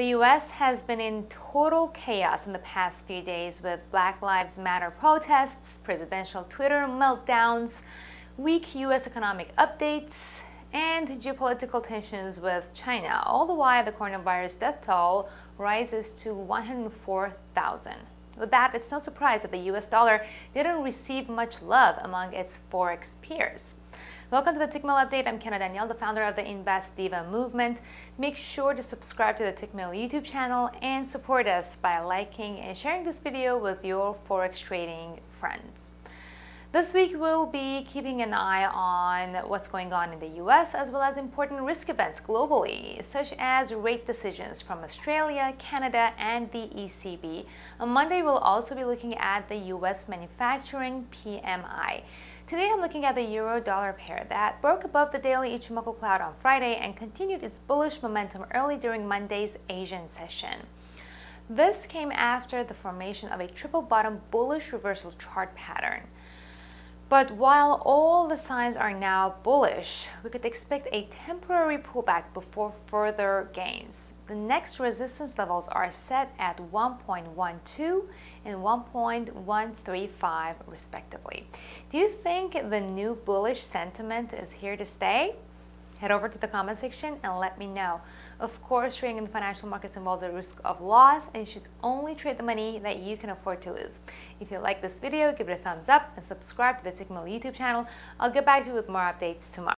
The U.S. has been in total chaos in the past few days with Black Lives Matter protests, presidential Twitter meltdowns, weak U.S. economic updates, and geopolitical tensions with China, all the while the coronavirus death toll rises to 104,000. With that, it's no surprise that the US dollar didn't receive much love among its forex peers. Welcome to the Tickmill Update. I'm Kiana Danial, the founder of the Invest Diva movement. Make sure to subscribe to the Tickmill YouTube channel and support us by liking and sharing this video with your forex trading friends. This week we'll be keeping an eye on what's going on in the US as well as important risk events globally, such as rate decisions from Australia, Canada, and the ECB. On Monday we'll also be looking at the US manufacturing PMI. Today I'm looking at the euro dollar pair that broke above the daily Ichimoku cloud on Friday and continued its bullish momentum early during Monday's Asian session. This came after the formation of a triple bottom bullish reversal chart pattern. But while all the signs are now bullish, we could expect a temporary pullback before further gains. The next resistance levels are set at 1.12 and 1.135 respectively. Do you think the new bullish sentiment is here to stay? Head over to the comment section and let me know. Of course, trading in the financial markets involves a risk of loss and you should only trade the money that you can afford to lose. If you like this video, give it a thumbs up and subscribe to the Tickmill YouTube channel. I'll get back to you with more updates tomorrow.